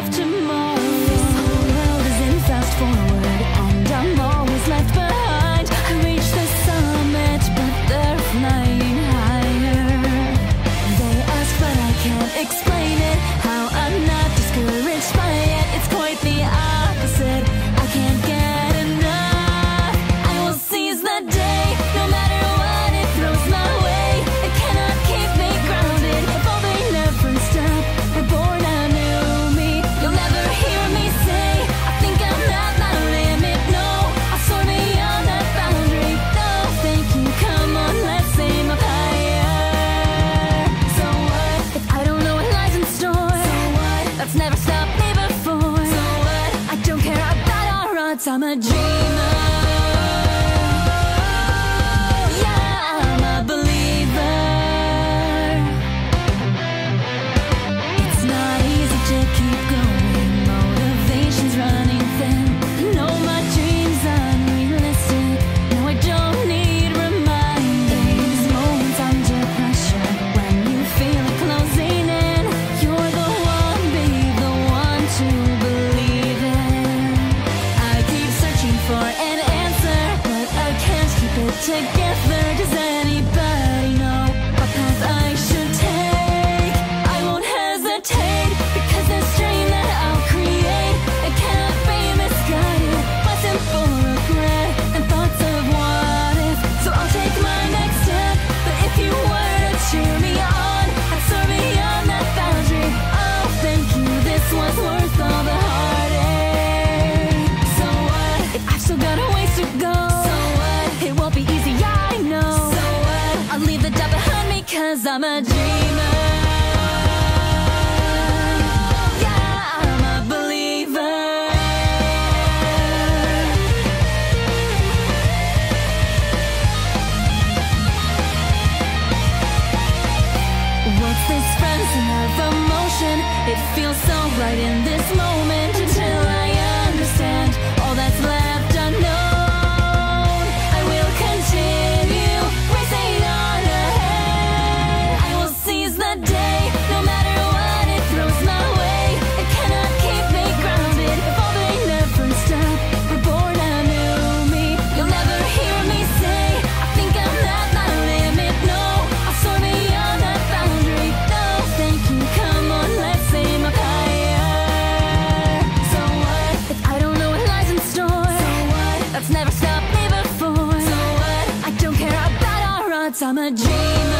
glimpse of I'm a dreamer. A dreamer.